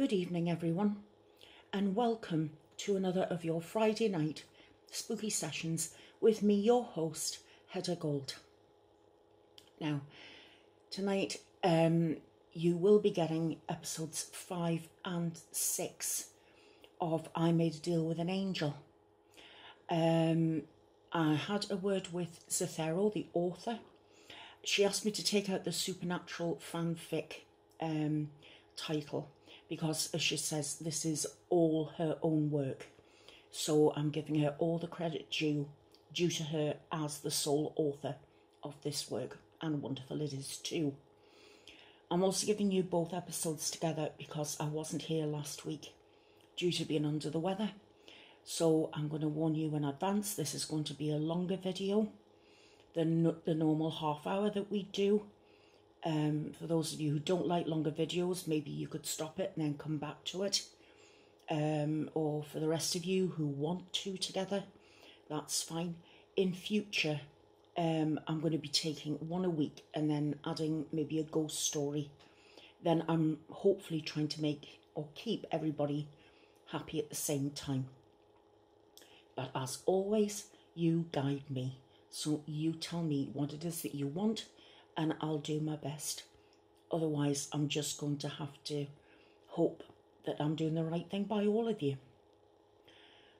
Good evening, everyone, and welcome to another of your Friday night spooky sessions with me, your host, Hedda Gold. Now, tonight um, you will be getting episodes five and six of I Made a Deal with an Angel. Um, I had a word with Zithero, the author. She asked me to take out the supernatural fanfic um, title because, as she says, this is all her own work. So I'm giving her all the credit due, due to her as the sole author of this work, and wonderful it is too. I'm also giving you both episodes together because I wasn't here last week due to being under the weather. So I'm going to warn you in advance, this is going to be a longer video than the normal half hour that we do. Um, for those of you who don't like longer videos, maybe you could stop it and then come back to it. Um, or for the rest of you who want to together, that's fine. In future, um, I'm going to be taking one a week and then adding maybe a ghost story. Then I'm hopefully trying to make or keep everybody happy at the same time. But as always, you guide me. So you tell me what it is that you want and I'll do my best. Otherwise, I'm just going to have to hope that I'm doing the right thing by all of you.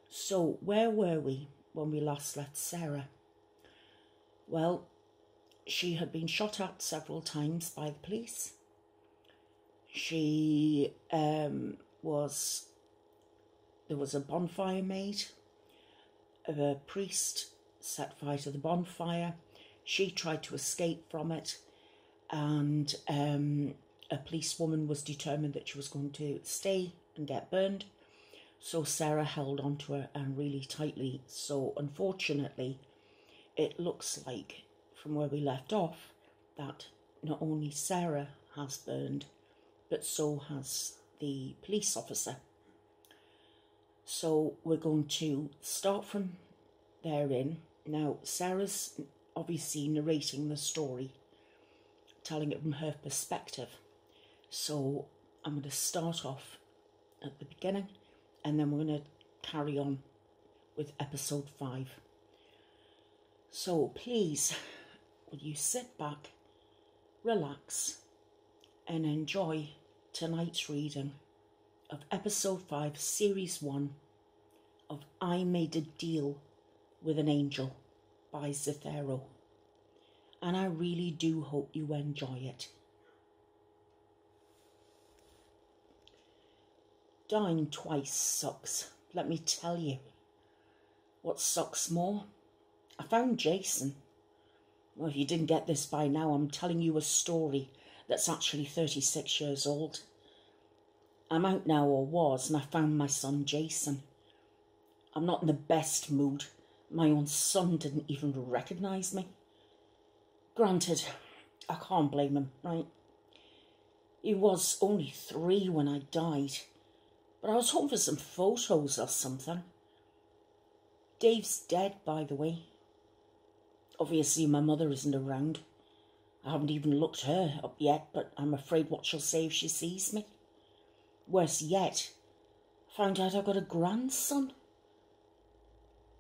So, where were we when we last left Sarah? Well, she had been shot at several times by the police. She um, was, there was a bonfire made. A priest set fire to the bonfire she tried to escape from it, and um, a policewoman was determined that she was going to stay and get burned. So Sarah held onto her and really tightly. So unfortunately, it looks like from where we left off that not only Sarah has burned, but so has the police officer. So we're going to start from therein. Now, Sarah's obviously narrating the story, telling it from her perspective. So I'm going to start off at the beginning and then we're going to carry on with episode 5. So please, will you sit back, relax, and enjoy tonight's reading of episode 5, series 1 of I Made a Deal with an Angel by Zithero. And I really do hope you enjoy it. Dying twice sucks, let me tell you. What sucks more? I found Jason. Well, if you didn't get this by now, I'm telling you a story that's actually 36 years old. I'm out now, or was, and I found my son Jason. I'm not in the best mood my own son didn't even recognise me. Granted, I can't blame him, right? He was only three when I died, but I was hoping for some photos or something. Dave's dead, by the way. Obviously, my mother isn't around. I haven't even looked her up yet, but I'm afraid what she'll say if she sees me. Worse yet, I found out I've got a grandson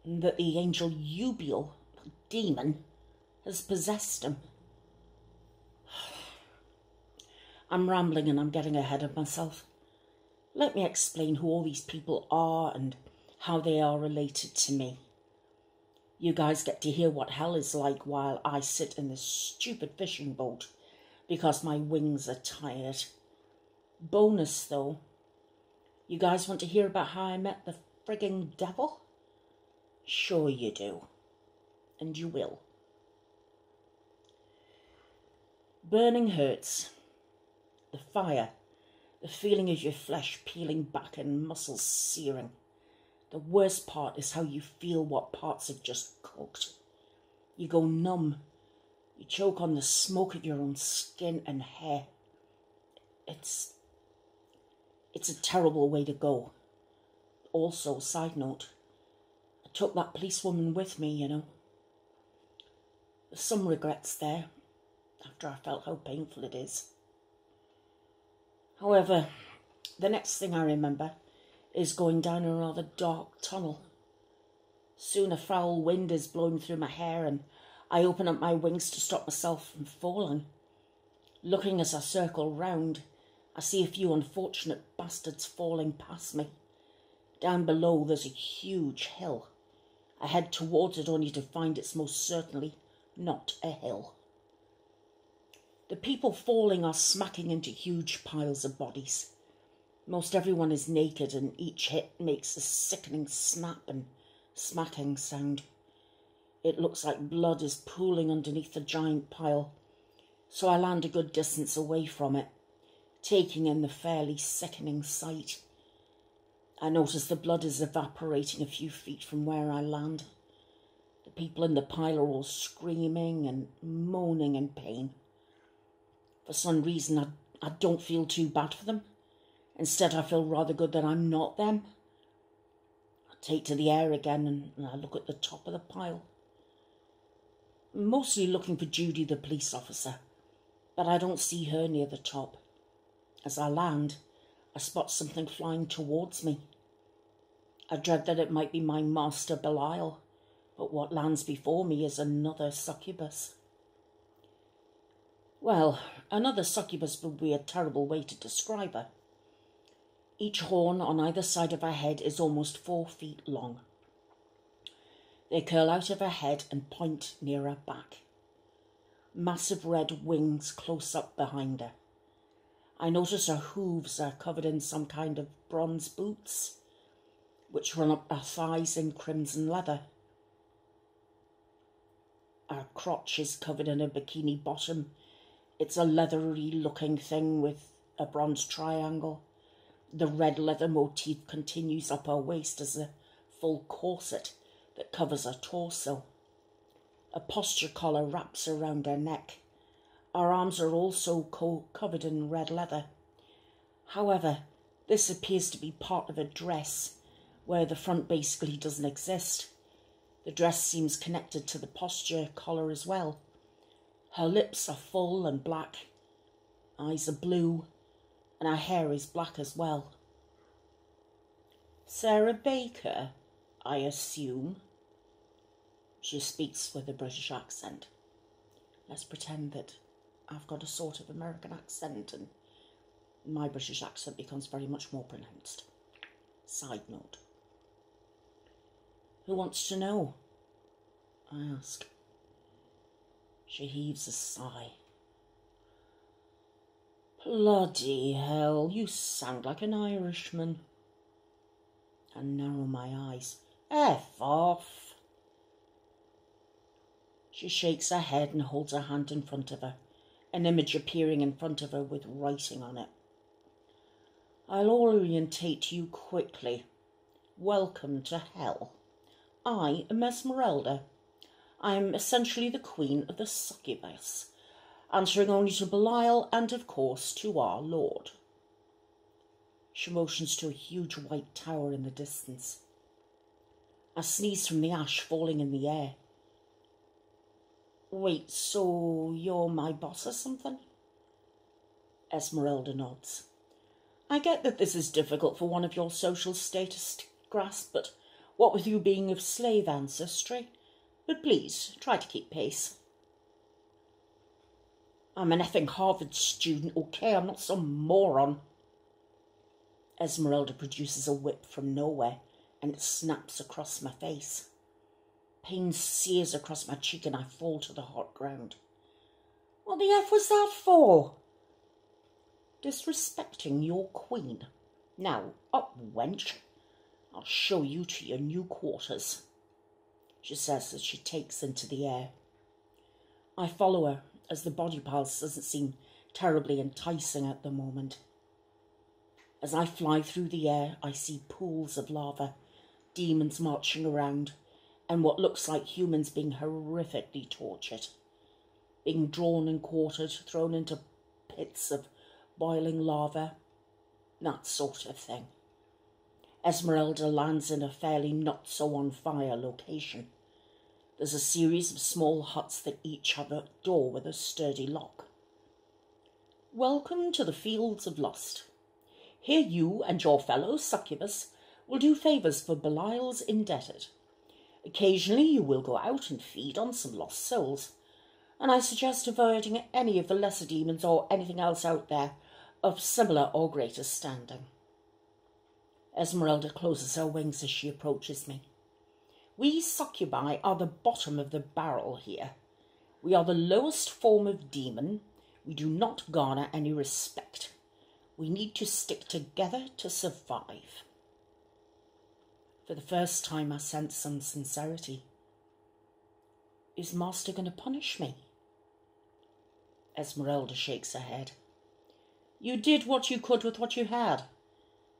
that the angel Eubiel, demon, has possessed him. I'm rambling and I'm getting ahead of myself. Let me explain who all these people are and how they are related to me. You guys get to hear what hell is like while I sit in this stupid fishing boat because my wings are tired. Bonus though, you guys want to hear about how I met the frigging devil? Sure you do. And you will. Burning hurts. The fire. The feeling of your flesh peeling back and muscles searing. The worst part is how you feel what parts have just cooked. You go numb. You choke on the smoke of your own skin and hair. It's... It's a terrible way to go. Also, side note, took that policewoman with me, you know. There's some regrets there, after I felt how painful it is. However, The next thing I remember is going down a rather dark tunnel. Soon a foul wind is blowing through my hair, and I open up my wings to stop myself from falling. Looking as I circle round, I see a few unfortunate bastards falling past me. Down below, there's a huge hill. I head towards it only to find it's most certainly not a hill. The people falling are smacking into huge piles of bodies. Most everyone is naked, and each hit makes a sickening snap and smacking sound. It looks like blood is pooling underneath the giant pile, so I land a good distance away from it, taking in the fairly sickening sight. I notice the blood is evaporating a few feet from where I land. The people in the pile are all screaming and moaning in pain. For some reason, I, I don't feel too bad for them. Instead, I feel rather good that I'm not them. I take to the air again and, and I look at the top of the pile. mostly looking for Judy, the police officer, but I don't see her near the top. As I land, I spot something flying towards me. I dread that it might be my master Belial, but what lands before me is another succubus. Well, another succubus would be a terrible way to describe her. Each horn on either side of her head is almost four feet long. They curl out of her head and point near her back. Massive red wings close up behind her. I notice her hooves are covered in some kind of bronze boots which run up her thighs in crimson leather. Her crotch is covered in a bikini bottom. It's a leathery looking thing with a bronze triangle. The red leather motif continues up her waist as a full corset that covers her torso. A posture collar wraps around her neck. Her arms are also co- covered in red leather. However, this appears to be part of a dress where the front basically doesn't exist. The dress seems connected to the posture collar as well. Her lips are full and black, eyes are blue, and her hair is black as well. Sarah Baker, I assume. She speaks with a British accent. Let's pretend that I've got a sort of American accent and my British accent becomes very much more pronounced. Side note. Who wants to know? I ask. She heaves a sigh. Bloody hell, you sound like an Irishman. I narrow my eyes. F off. She shakes her head and holds her hand in front of her, an image appearing in front of her with writing on it. I'll orientate you quickly. Welcome to hell. I am Esmeralda. I am essentially the queen of the succubus, answering only to Belial and, of course, to our lord. She motions to a huge white tower in the distance. I sneeze from the ash falling in the air. Wait, so you're my boss or something? Esmeralda nods. I get that this is difficult for one of your social status to grasp, but what with you being of slave ancestry. But please, try to keep pace. I'm an effing Harvard student, okay? I'm not some moron. Esmeralda produces a whip from nowhere and it snaps across my face. Pain sears across my cheek and I fall to the hot ground. What the F was that for? Disrespecting your queen. Now, up, wench. I'll show you to your new quarters, she says as she takes into the air. I follow her as the body pulse doesn't seem terribly enticing at the moment. As I fly through the air, I see pools of lava, demons marching around, and what looks like humans being horrifically tortured, being drawn and quartered, thrown into pits of boiling lava, that sort of thing. Esmeralda lands in a fairly not so on fire location. There's a series of small huts that each have a door with a sturdy lock. Welcome to the Fields of Lust. Here you and your fellow succubus will do favours for Belial's indebted. Occasionally you will go out and feed on some lost souls, and I suggest avoiding any of the lesser demons or anything else out there of similar or greater standing. Esmeralda closes her wings as she approaches me. We succubi are the bottom of the barrel here. We are the lowest form of demon. We do not garner any respect. We need to stick together to survive. For the first time, I sense some sincerity. Is Master going to punish me? Esmeralda shakes her head. You did what you could with what you had.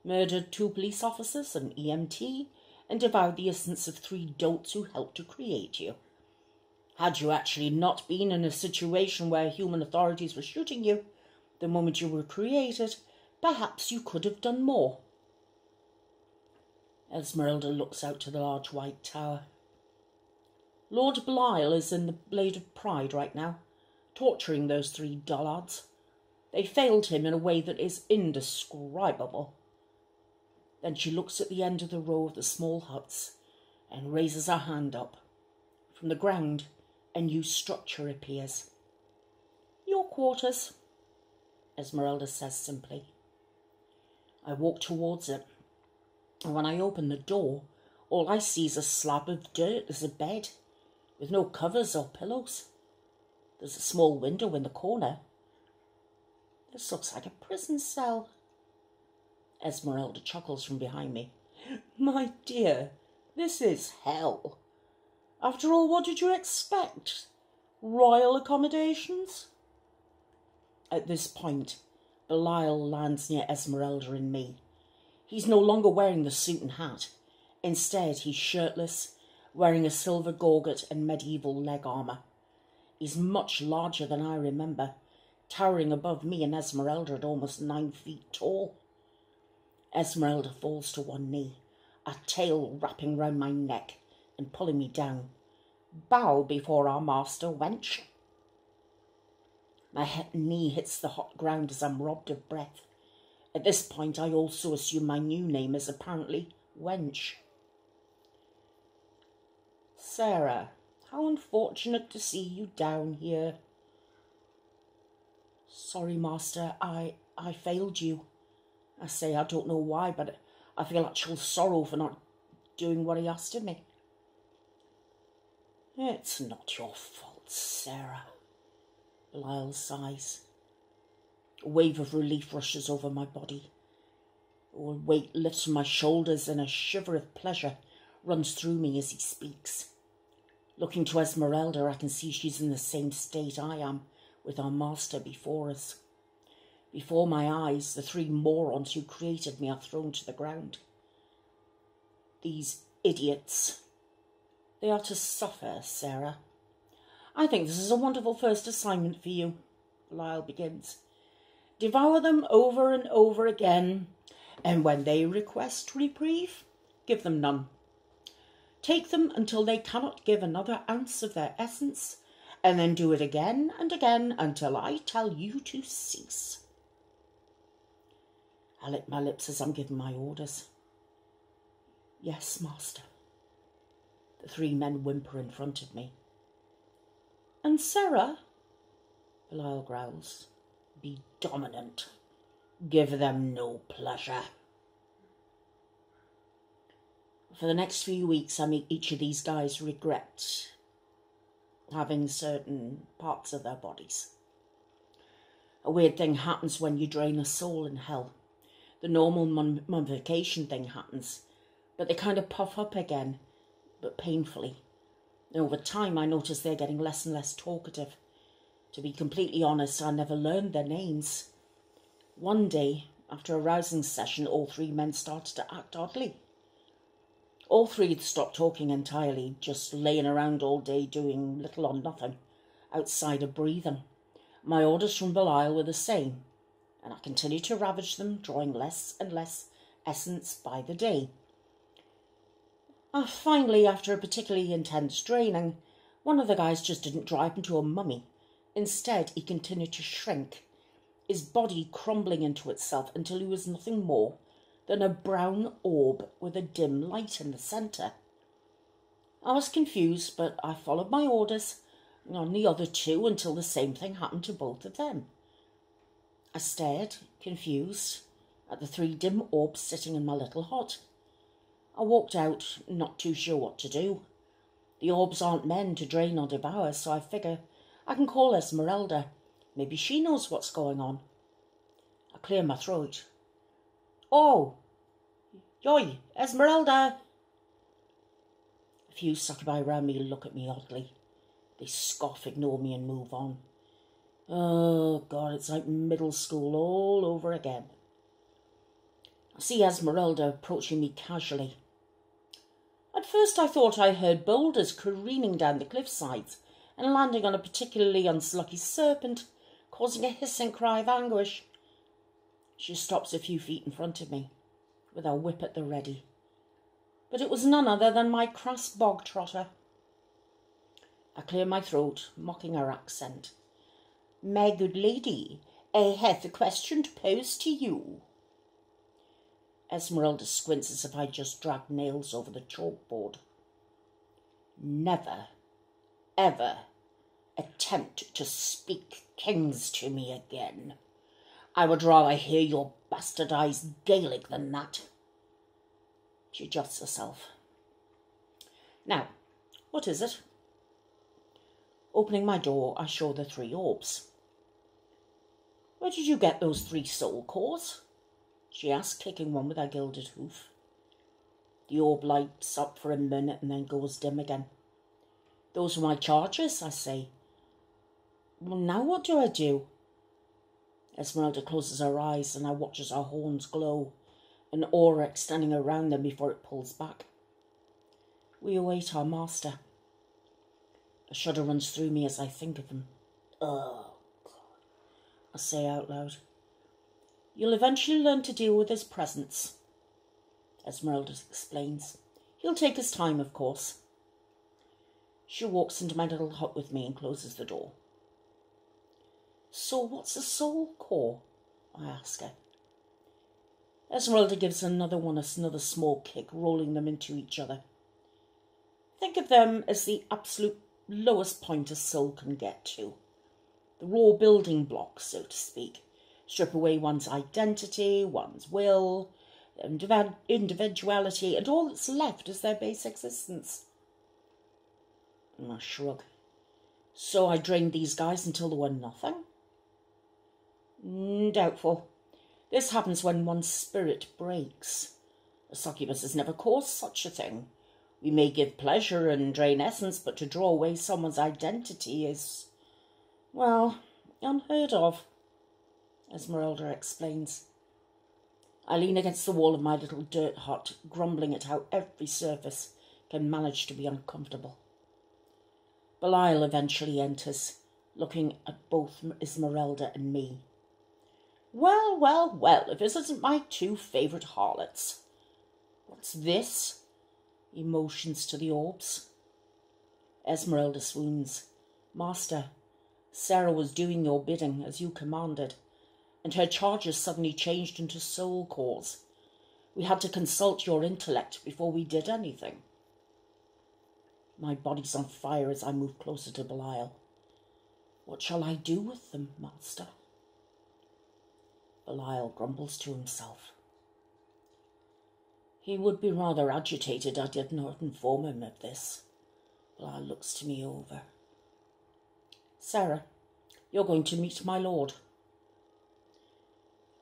Murdered two police officers, an EMT, and devoured the essence of three dolts who helped to create you. Had you actually not been in a situation where human authorities were shooting you the moment you were created, perhaps you could have done more. Esmeralda looks out to the large white tower. Lord Belial is in the Blade of Pride right now, torturing those three dullards. They failed him in a way that is indescribable. Then she looks at the end of the row of the small huts and raises her hand up. From the ground, a new structure appears. Your quarters, Esmeralda says simply. I walk towards it and when I open the door, all I see is a slab of dirt as a bed, with no covers or pillows. There's a small window in the corner. This looks like a prison cell. Esmeralda chuckles from behind me. My dear, this is hell. After all, what did you expect? Royal accommodations? At this point, Belial lands near Esmeralda and me. He's no longer wearing the suit and hat. Instead, he's shirtless, wearing a silver gorget and medieval leg armour. He's much larger than I remember, towering above me and Esmeralda at almost nine feet tall. Esmeralda falls to one knee, a tail wrapping round my neck and pulling me down. Bow before our master, wench. My knee hits the hot ground as I'm robbed of breath. At this point, I also assume my new name is apparently Wench. Sarah, how unfortunate to see you down here. Sorry, Master, I, I failed you. I say I don't know why, but I feel actual sorrow for not doing what he asked of me. It's not your fault, Sarah. Belial sighs. A wave of relief rushes over my body. A weight lifts from my shoulders and a shiver of pleasure runs through me as he speaks. Looking to Esmeralda, I can see she's in the same state I am, with our master before us. Before my eyes, the three morons who created me are thrown to the ground. These idiots. They are to suffer, Sarah. I think this is a wonderful first assignment for you, Belial begins. Devour them over and over again, and when they request reprieve, give them none. Take them until they cannot give another ounce of their essence, and then do it again and again until I tell you to cease. I lick my lips as I'm giving my orders. Yes, master. The three men whimper in front of me. And Sarah? Belial growls. Be dominant. Give them no pleasure. For the next few weeks, I make each of these guys regret having certain parts of their bodies. A weird thing happens when you drain a soul in hell. The normal mummification thing happens, but they kind of puff up again, but painfully. And over time, I notice they're getting less and less talkative. To be completely honest, I never learned their names. One day, after a rousing session, all three men started to act oddly. All three had stopped talking entirely, just laying around all day doing little or nothing, outside of breathing. My orders from Belial were the same, and I continued to ravage them, drawing less and less essence by the day. Uh, finally, after a particularly intense draining, one of the guys just didn't dry up into a mummy Instead, he continued to shrink. his body crumbling into itself until he was nothing more than a brown orb with a dim light in the centre. I was confused, but I followed my orders on the other two until the same thing happened to both of them. I stared, confused, at the three dim orbs sitting in my little hut. I walked out, not too sure what to do. The orbs aren't men to drain or devour, so I figure I can call Esmeralda. Maybe she knows what's going on. I clear my throat. Oh! Yoy, Esmeralda! A few succubi round me look at me oddly. They scoff, ignore me, and move on. Oh, God, it's like middle school all over again. I see Esmeralda approaching me casually. At first, I thought I heard boulders careening down the cliff sides and landing on a particularly unlucky serpent, causing a hissing cry of anguish. She stops a few feet in front of me, with her whip at the ready. But it was none other than my crass bog trotter. I clear my throat, mocking her accent. My good lady, I have a question to pose to you. Esmeralda squints as if I just dragged nails over the chalkboard. Never, ever attempt to speak kings to me again. I would rather hear your bastardized Gaelic than that. She adjusts herself. Now, what is it? Opening my door, I show the three orbs. Where did you get those three soul cores? She asks, kicking one with her gilded hoof. The orb lights up for a minute and then goes dim again. Those are my charges, I say. Well, now what do I do? Esmeralda closes her eyes and I watch as her horns glow, an aura extending around them before it pulls back. We await our master. A shudder runs through me as I think of him. God. I say out loud. You'll eventually learn to deal with his presence, Esmeralda explains. He'll take his time, of course. She walks into my little hut with me and closes the door. So, what's a soul core? I ask her. Esmeralda gives another one another small kick, rolling them into each other. Think of them as the absolute lowest point a soul can get to. The raw building blocks, so to speak. Strip away one's identity, one's will, individuality, and all that's left is their base existence. And I shrug. So I drained these guys until they were nothing? Mm, doubtful. This happens when one's spirit breaks. A succubus has never caused such a thing. We may give pleasure and drain essence, but to draw away someone's identity is, well, unheard of, Esmeralda explains. I lean against the wall of my little dirt hut, grumbling at how every surface can manage to be uncomfortable. Belial eventually enters, looking at both Esmeralda and me. Well, well, well, if this isn't my two favourite harlots. What's this? Emotions to the orbs. Esmeralda swoons. Master, Sarah was doing your bidding as you commanded, and her charges suddenly changed into soul cores. We had to consult your intellect before we did anything. My body's on fire as I move closer to Belial. What shall I do with them, Master? Belial grumbles to himself. He would be rather agitated I did not inform him of this. Belial looks to me over. Sarah, you're going to meet my lord.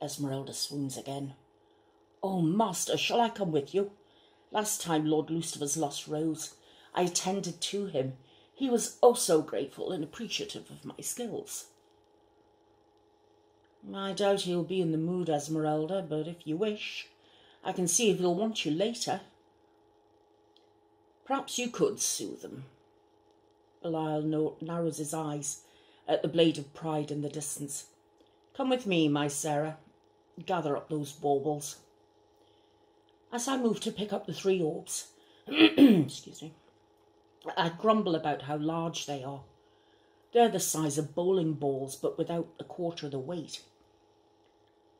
Esmeralda swoons again. Oh, master, shall I come with you? Last time Lord Lucifer's lost Rose, I attended to him. He was oh so grateful and appreciative of my skills. I doubt he'll be in the mood, Esmeralda, but if you wish, I can see if he'll want you later. Perhaps you could soothe him. Belial narrows his eyes at the blade of pride in the distance. Come with me, my Sarah. Gather up those baubles. As I move to pick up the three orbs, excuse me, I grumble about how large they are. They're the size of bowling balls, but without a quarter of the weight.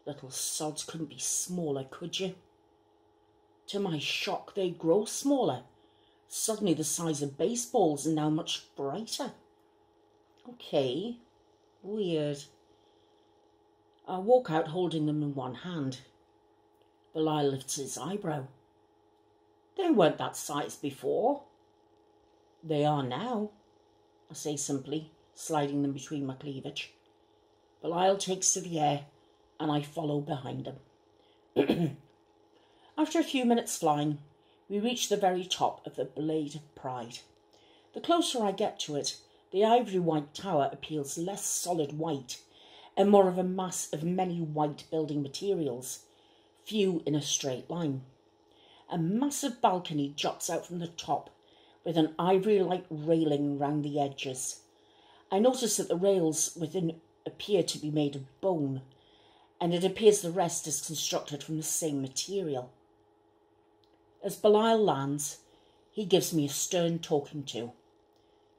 Little sods couldn't be smaller, could you? To my shock, they grow smaller. Suddenly the size of baseballs are now much brighter. Okay, weird. I walk out holding them in one hand. Belial lifts his eyebrow. They weren't that size before. They are now, I say simply, sliding them between my cleavage. Belial takes to the air, and I follow behind him. After a few minutes flying, we reach the very top of the Blade of Pride. The closer I get to it, the ivory white tower appeals less solid white and more of a mass of many white building materials, few in a straight line. A massive balcony juts out from the top with an ivory like railing round the edges. I notice that the rails within appear to be made of bone, and it appears the rest is constructed from the same material. As Belial lands, he gives me a stern talking to.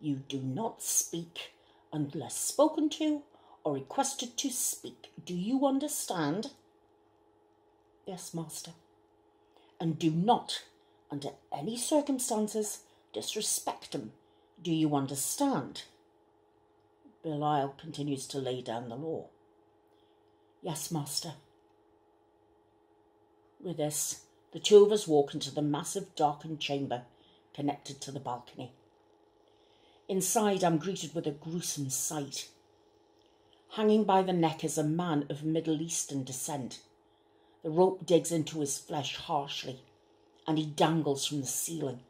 You do not speak unless spoken to or requested to speak. Do you understand? Yes, master. And do not, under any circumstances, disrespect him. Do you understand? Belial continues to lay down the law. Yes, master. With this, the two of us walk into the massive darkened chamber connected to the balcony. Inside, I'm greeted with a gruesome sight. Hanging by the neck is a man of Middle Eastern descent. The rope digs into his flesh harshly, and he dangles from the ceiling.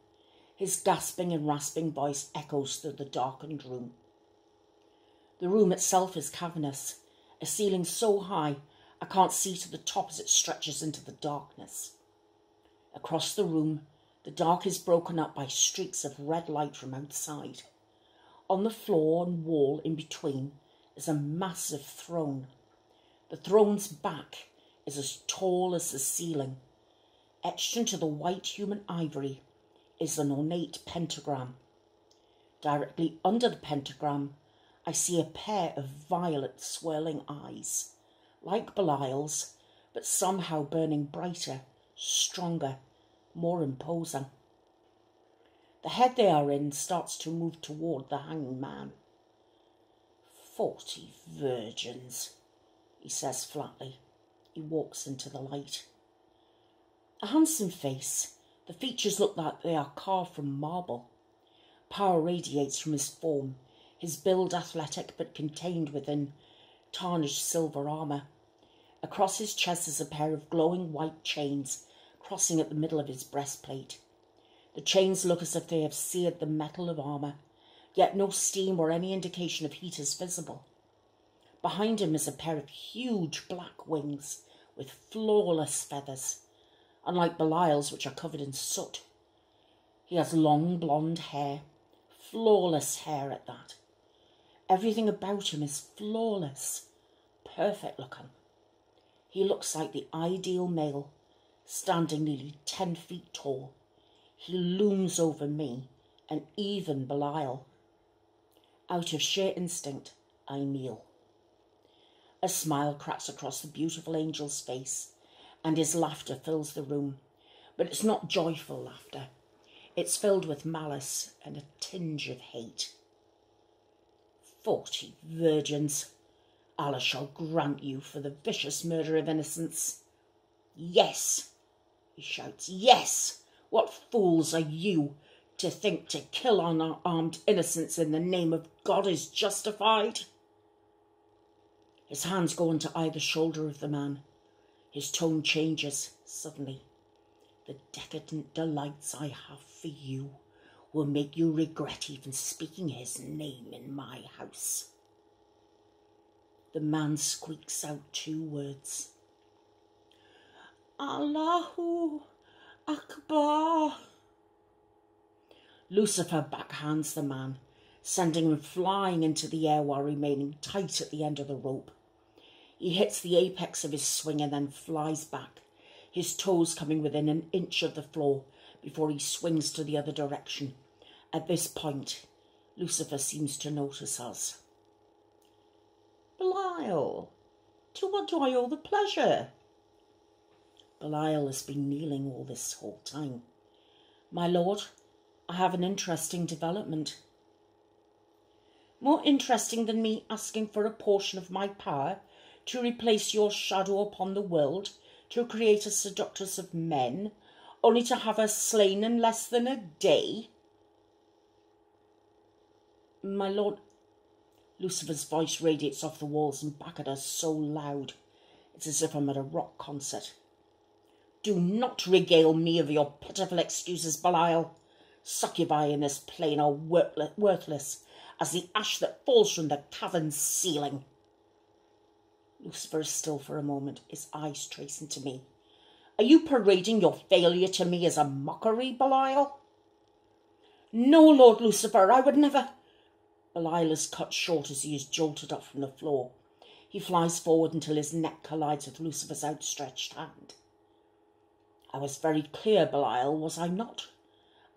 His gasping and rasping voice echoes through the darkened room. The room itself is cavernous, a ceiling so high I can't see to the top as it stretches into the darkness. Across the room, the dark is broken up by streaks of red light from outside. On the floor and wall in between is a massive throne. The throne's back is as tall as the ceiling. Etched into the white human ivory is an ornate pentagram. Directly under the pentagram, I see a pair of violet swirling eyes, like Belial's, but somehow burning brighter, stronger, more imposing. The head they are in starts to move toward the hanging man. Forty virgins, he says flatly. He walks into the light. A handsome face. The features look like they are carved from marble. Power radiates from his form, his build athletic but contained within tarnished silver armour. Across his chest is a pair of glowing white chains crossing at the middle of his breastplate. The chains look as if they have seared the metal of armour, yet no steam or any indication of heat is visible. Behind him is a pair of huge black wings with flawless feathers, unlike Belial's, which are covered in soot. He has long blonde hair, flawless hair at that. Everything about him is flawless, perfect looking. He looks like the ideal male, standing nearly ten feet tall he looms over me and even Belial. Out of sheer instinct, I kneel. A smile cracks across the beautiful angel's face, and his laughter fills the room. But it's not joyful laughter. It's filled with malice and a tinge of hate. Forty virgins, Allah shall grant you for the vicious murder of innocents. Yes, he shouts, yes, what fools are you to think to kill unarmed innocents in the name of God is justified? His hands go onto either shoulder of the man. His tone changes suddenly. The decadent delights I have for you will make you regret even speaking his name in my house. The man squeaks out two words. Allahu Akbar. Lucifer backhands the man, sending him flying into the air while remaining tight at the end of the rope. He hits the apex of his swing and then flies back, his toes coming within an inch of the floor before he swings to the other direction. At this point, Lucifer seems to notice us. Belial, To what do I owe the pleasure? Belial has been kneeling all this whole time. My lord, I have an interesting development. More interesting than me asking for a portion of my power to replace your shadow upon the world, to create a seductress of men, only to have her slain in less than a day? My lord, Lucifer's voice radiates off the walls and back at us so loud. It's as if I'm at a rock concert. Do not regale me of your pitiful excuses, Belial. Succubi in this plane are worthless as the ash that falls from the cavern's ceiling. Lucifer is still for a moment, his eyes tracing to me. Are you parading your failure to me as a mockery, Belial? No, Lord Lucifer, I would never. Belial is cut short as he is jolted up from the floor. He flies forward until his neck collides with Lucifer's outstretched hand. I was very clear, Belial, was I not?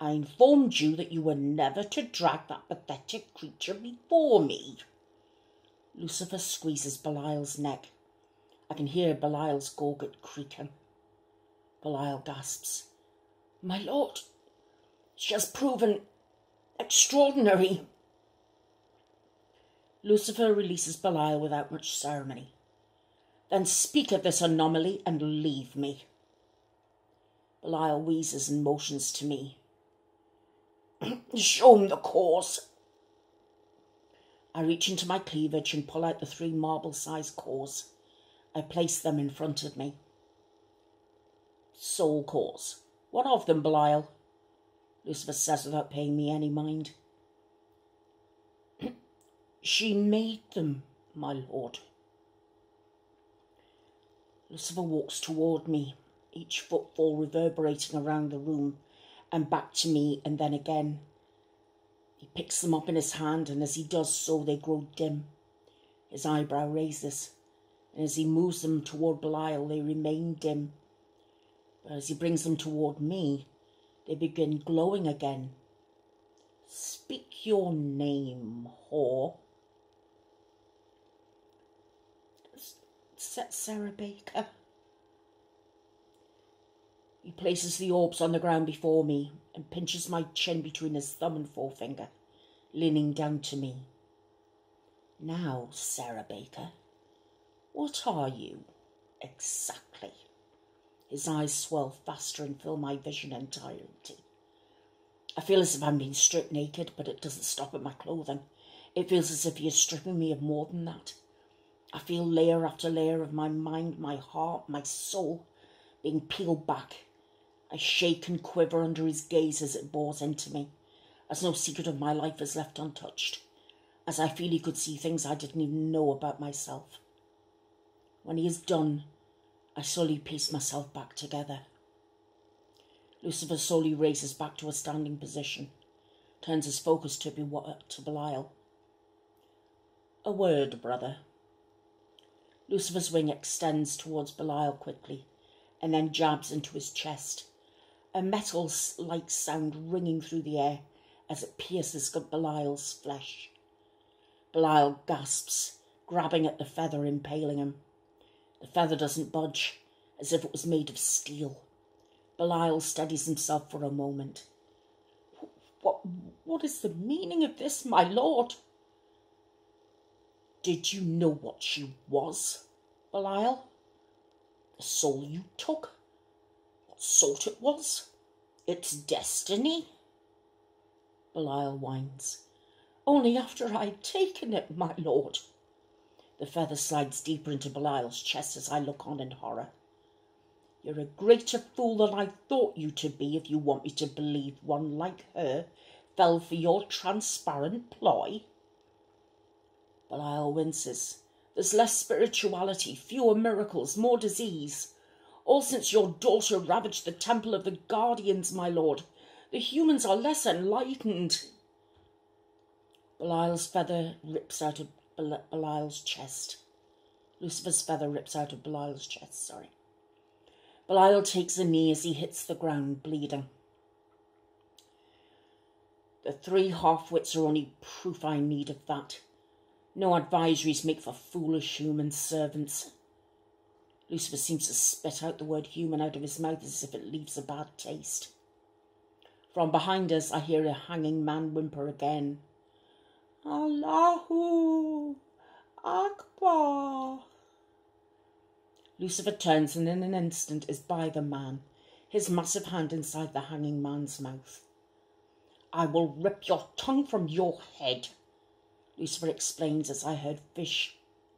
I informed you that you were never to drag that pathetic creature before me. Lucifer squeezes Belial's neck. I can hear Belial's gorget creaking. Belial gasps. My lord, she has proven extraordinary. Lucifer releases Belial without much ceremony. Then speak of this anomaly and leave me. Belial wheezes and motions to me. Show him the cause. I reach into my cleavage and pull out the three marble-sized cores. I place them in front of me. Soul cores. What of them, Belial? Lucifer says without paying me any mind. She made them, my lord. Lucifer walks toward me, each footfall reverberating around the room and back to me and then again. He picks them up in his hand, and as he does so, they grow dim. His eyebrow raises, and as he moves them toward Belial, they remain dim. But as he brings them toward me, they begin glowing again. Speak your name, whore. said Sarah Baker. He places the orbs on the ground before me and pinches my chin between his thumb and forefinger, leaning down to me. Now, Sarah Baker, what are you exactly? His eyes swell faster and fill my vision entirely. I feel as if I'm being stripped naked, but it doesn't stop at my clothing. It feels as if he is stripping me of more than that. I feel layer after layer of my mind, my heart, my soul being peeled back. I shake and quiver under his gaze as it bores into me, as no secret of my life is left untouched, as I feel he could see things I didn't even know about myself. When he is done, I slowly piece myself back together. Lucifer slowly raises back to a standing position, turns his focus to, Be- to Belial. A word, brother. Lucifer's wing extends towards Belial quickly and then jabs into his chest, a metal like sound ringing through the air as it pierces Belial's flesh. Belial gasps, grabbing at the feather impaling him. The feather doesn't budge, as if it was made of steel. Belial steadies himself for a moment. What, what is the meaning of this, my lord? Did you know what she was, Belial? The soul you took? Sort it was? Its destiny? Belial whines. Only after I'd taken it, my lord. The feather slides deeper into Belial's chest as I look on in horror. You're a greater fool than I thought you to be if you want me to believe one like her fell for your transparent ploy. Belial winces. There's less spirituality, fewer miracles, more disease. All since your daughter ravaged the temple of the guardians, my lord. The humans are less enlightened. Belial's feather rips out of Belial's chest. Lucifer's feather rips out of Belial's chest, sorry. Belial takes a knee as he hits the ground, bleeding. The three half-wits are only proof I need of that. No advisories make for foolish human servants. Lucifer seems to spit out the word human out of his mouth as if it leaves a bad taste. From behind us, I hear a hanging man whimper again. Allahu Akbar. Lucifer turns and in an instant is by the man, his massive hand inside the hanging man's mouth. I will rip your tongue from your head, Lucifer explains as I heard fish,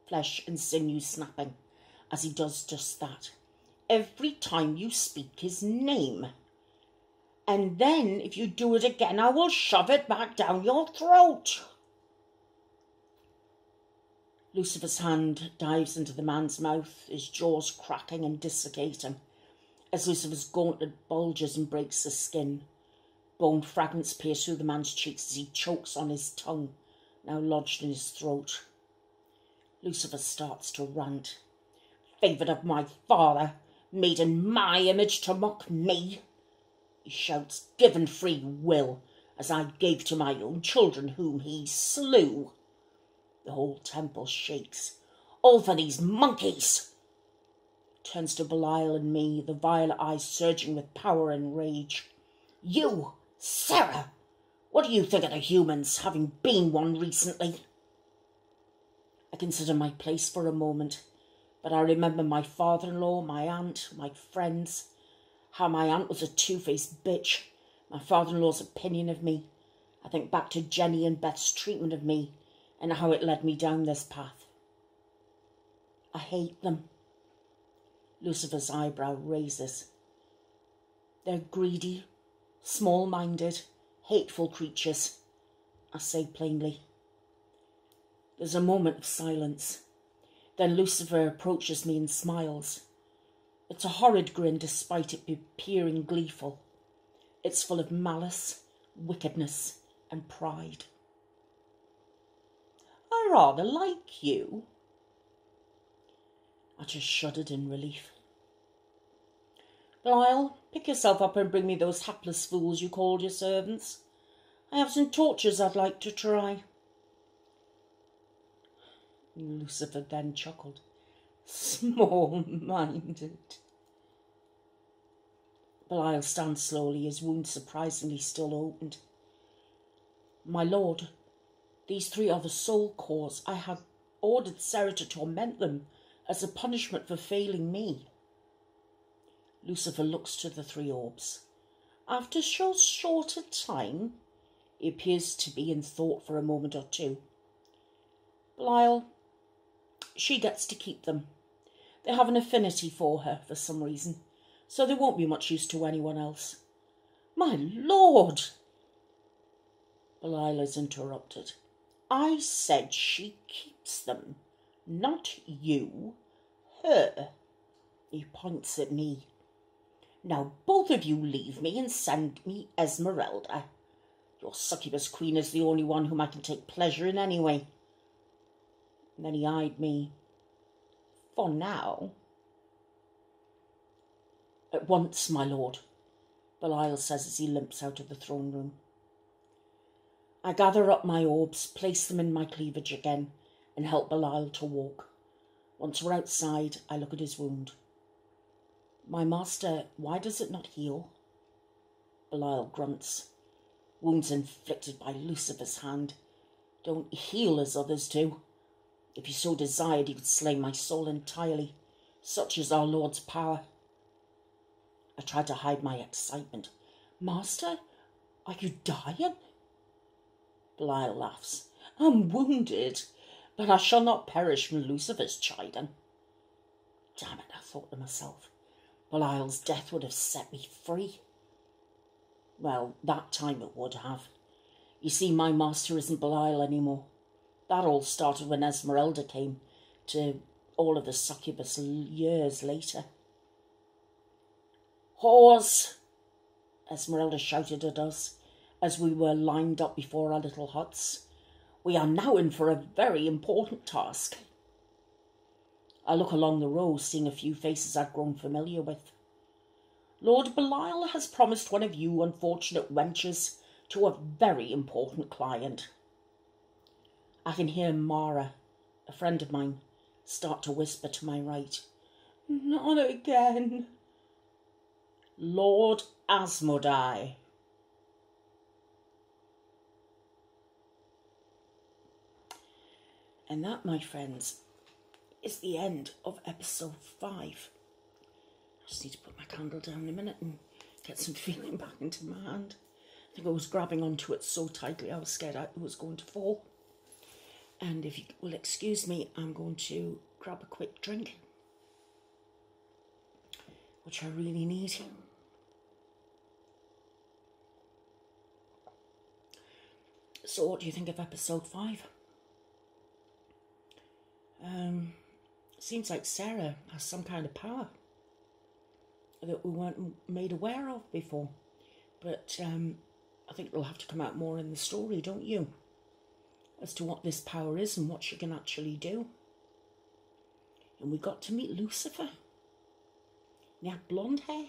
flesh and sinew snapping as he does just that. Every time you speak his name. And then, if you do it again, I will shove it back down your throat. Lucifer's hand dives into the man's mouth, his jaws cracking and dislocating, as Lucifer's gauntlet bulges and breaks the skin. Bone fragments pierce through the man's cheeks as he chokes on his tongue, now lodged in his throat. Lucifer starts to rant favoured of my father, made in my image to mock me. He shouts, given free will, as I gave to my own children whom he slew. The whole temple shakes. All for these monkeys! Turns to Belial and me, the violet eyes surging with power and rage. You, Sarah, what do you think of the humans, having been one recently? I consider my place for a moment but I remember my father in law, my aunt, my friends, how my aunt was a two faced bitch, my father in law's opinion of me. I think back to Jenny and Beth's treatment of me and how it led me down this path. I hate them. Lucifer's eyebrow raises. They're greedy, small minded, hateful creatures, I say plainly. There's a moment of silence. Then Lucifer approaches me and smiles. It's a horrid grin despite it appearing gleeful. It's full of malice, wickedness, and pride. I rather like you. I just shuddered in relief. Belial, pick yourself up and bring me those hapless fools you called your servants. I have some tortures I'd like to try. Lucifer then chuckled. Small minded. Belial stands slowly, his wound surprisingly still opened. My lord, these three are the soul cores. I have ordered Sarah to torment them as a punishment for failing me. Lucifer looks to the three orbs. After so short a time, he appears to be in thought for a moment or two. Belial, she gets to keep them. They have an affinity for her for some reason, so they won't be much use to anyone else. My lord! Belial's interrupted. I said she keeps them, not you. Her. He points at me. Now both of you leave me and send me Esmeralda. Your succubus queen is the only one whom I can take pleasure in anyway. And then he eyed me. For now. At once, my lord, Belial says as he limps out of the throne room. I gather up my orbs, place them in my cleavage again, and help Belial to walk. Once we're outside, I look at his wound. My master, why does it not heal? Belial grunts. Wounds inflicted by Lucifer's hand don't heal as others do. If he so desired, he could slay my soul entirely. Such is our Lord's power. I tried to hide my excitement. Master, are you dying? Belial laughs. I'm wounded, but I shall not perish from Lucifer's chiding. Damn it, I thought to myself. Belial's death would have set me free. Well, that time it would have. You see, my master isn't Belial any more that all started when Esmeralda came to all of the succubus years later. Horse! Esmeralda shouted at us as we were lined up before our little huts. We are now in for a very important task. I look along the row, seeing a few faces I've grown familiar with. Lord Belial has promised one of you unfortunate wenches to a very important client. I can hear Mara, a friend of mine, start to whisper to my right. Not again. Lord Asmodai. And that, my friends, is the end of episode five. I just need to put my candle down a minute and get some feeling back into my hand. I think I was grabbing onto it so tightly I was scared it was going to fall. And if you will excuse me, I'm going to grab a quick drink, which I really need. So, what do you think of episode five? Um, seems like Sarah has some kind of power that we weren't made aware of before. But um, I think it'll have to come out more in the story, don't you? As to what this power is and what she can actually do. And we got to meet Lucifer. He had blonde hair.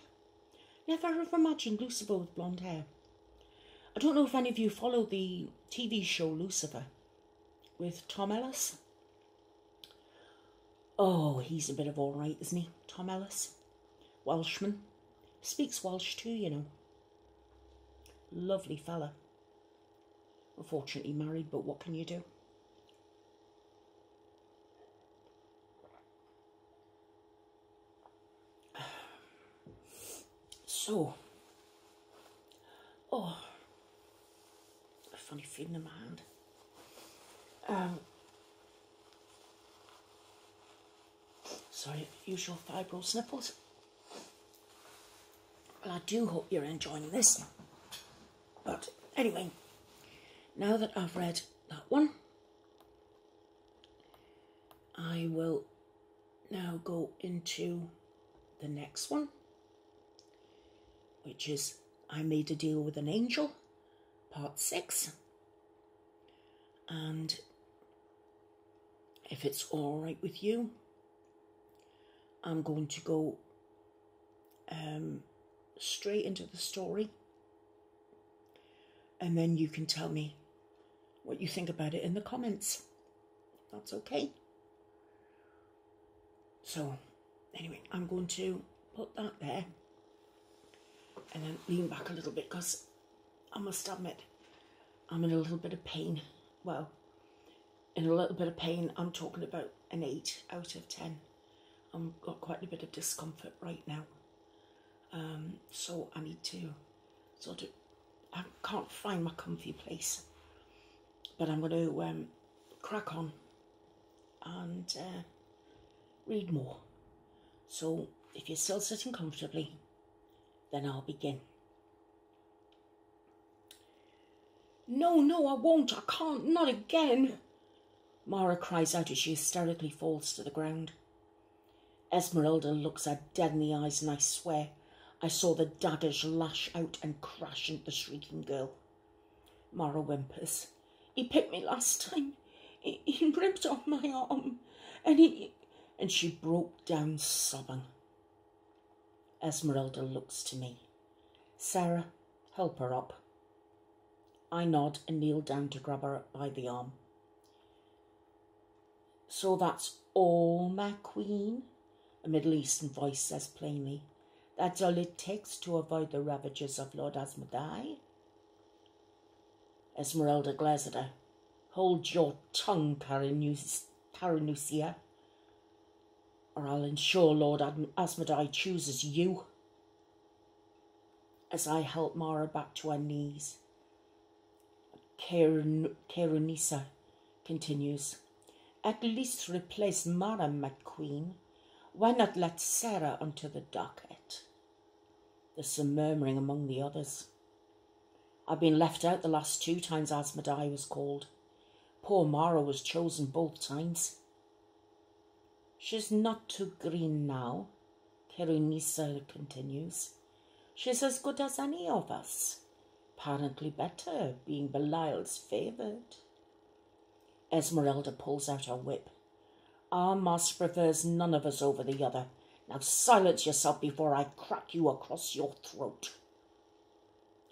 Never have imagined Lucifer with blonde hair. I don't know if any of you follow the TV show Lucifer with Tom Ellis. Oh, he's a bit of all right, isn't he, Tom Ellis? Welshman. Speaks Welsh too, you know. Lovely fella. Unfortunately married, but what can you do? So, oh, a funny feeling in my hand. Um, sorry, usual fibro sniffles. Well, I do hope you're enjoying this. But anyway, now that I've read that one, I will now go into the next one, which is I Made a Deal with an Angel, part six. And if it's all right with you, I'm going to go um, straight into the story. And then you can tell me what you think about it in the comments. That's okay. So, anyway, I'm going to put that there and then lean back a little bit because I must admit I'm in a little bit of pain. Well, in a little bit of pain, I'm talking about an 8 out of 10. I've got quite a bit of discomfort right now. Um, so I need to sort of, I can't find my comfy place, but I'm going to um, crack on and uh, read more. So if you're still sitting comfortably, then I'll begin. No, no, I won't. I can't. Not again. Mara cries out as she hysterically falls to the ground. Esmeralda looks her dead in the eyes, and I swear I saw the daggers lash out and crash into the shrieking girl. Mara whimpers. He picked me last time. He, he ripped off my arm, and he. And she broke down sobbing. Esmeralda looks to me. Sarah, help her up. I nod and kneel down to grab her by the arm. So that's all, my queen? A Middle Eastern voice says plainly. That's all it takes to avoid the ravages of Lord Asmodai. Esmeralda glares at her. Hold your tongue, Caranusia, or I'll ensure Lord Asmodai chooses you. As I help Mara back to her knees, Kerenisa continues. At least replace Mara, my queen. Why not let Sarah onto the docket? There's some murmuring among the others. I've been left out the last two times Asmodai was called. Poor Mara was chosen both times. She's not too green now, Kerenisa continues. She's as good as any of us. Apparently better, being Belial's favoured. Esmeralda pulls out her whip. Our master prefers none of us over the other. Now silence yourself before I crack you across your throat.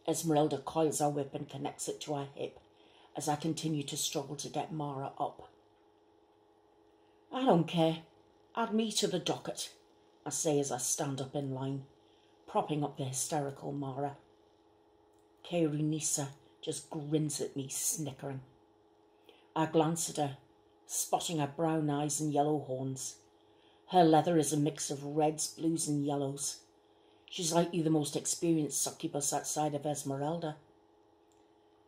Esmeralda coils her whip and connects it to her hip as I continue to struggle to get Mara up. I don't care. Add me to the docket. I say as I stand up in line, propping up the hysterical Mara. Kiri Nisa just grins at me, snickering. I glance at her, spotting her brown eyes and yellow horns. Her leather is a mix of reds, blues, and yellows. She's likely the most experienced succubus outside of Esmeralda.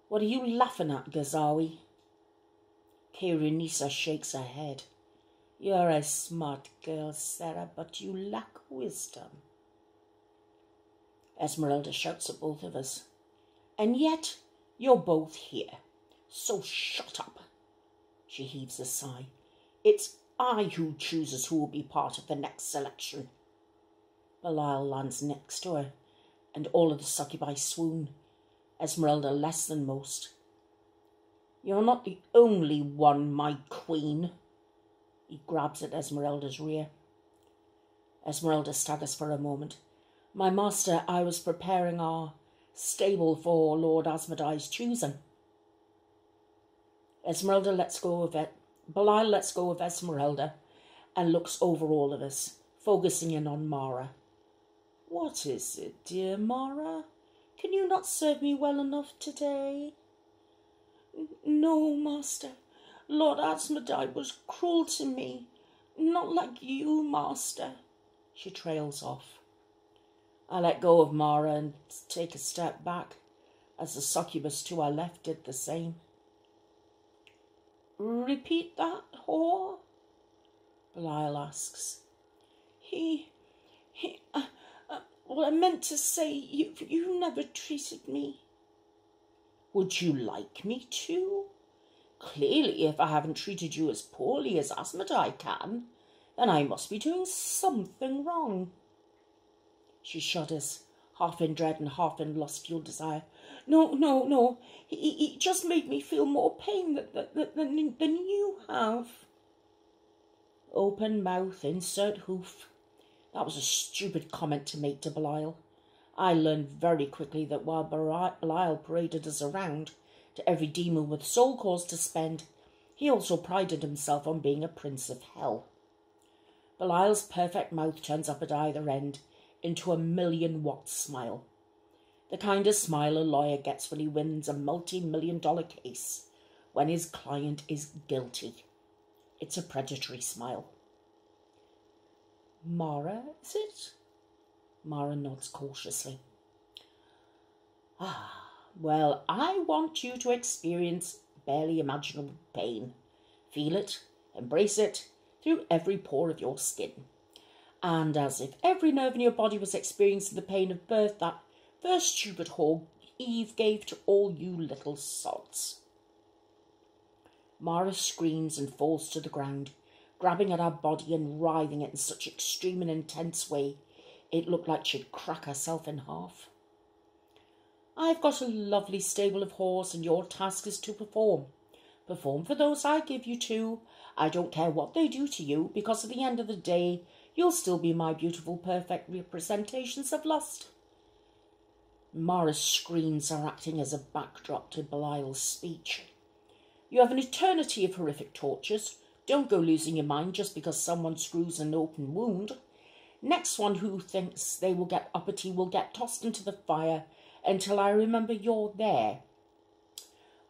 What are you laughing at, Gazawi? Nisa shakes her head. You're a smart girl, Sarah, but you lack wisdom. Esmeralda shouts at both of us. And yet, you're both here. So shut up. She heaves a sigh. It's I who chooses who will be part of the next selection. Belial lands next to her, and all of the succubi swoon, Esmeralda less than most. You're not the only one, my queen. He grabs at Esmeralda's rear. Esmeralda staggers for a moment. My master, I was preparing our stable for Lord Asmodee's choosing. Esmeralda lets go of it. Belial lets go of Esmeralda and looks over all of us, focusing in on Mara. What is it, dear Mara? Can you not serve me well enough today? No, master. Lord Asmodee was cruel to me. Not like you, master. She trails off. I let go of Mara and take a step back, as the succubus to our left did the same. Repeat that, whore? Belial asks. He, he, uh, well, I meant to say, you, you never treated me. Would you like me to? Clearly, if I haven't treated you as poorly as Asmodee can, then I must be doing something wrong. She shudders, half in dread and half in lustful desire. No, no, no. He, he just made me feel more pain than, than, than, than you have. Open mouth, insert hoof. That was a stupid comment to make to Belial. I learned very quickly that while Belial paraded us around to every demon with soul cores to spend, he also prided himself on being a prince of hell. Belial's perfect mouth turns up at either end into a million watt smile. The kind of smile a lawyer gets when he wins a multi million dollar case when his client is guilty. It's a predatory smile. Mara, is it? Mara nods cautiously. Ah, well, I want you to experience barely imaginable pain. Feel it, embrace it, through every pore of your skin. And as if every nerve in your body was experiencing the pain of birth, that first stupid whore Eve gave to all you little sods. Mara screams and falls to the ground, grabbing at her body and writhing it in such extreme and intense way it looked like she'd crack herself in half. I've got a lovely stable of horse, and your task is to perform. Perform for those I give you to. I don't care what they do to you, because at the end of the day, you'll still be my beautiful, perfect representations of lust. Mara's screams are acting as a backdrop to Belial's speech. You have an eternity of horrific tortures, don't go losing your mind just because someone screws an open wound. Next one who thinks they will get uppity will get tossed into the fire until I remember you're there.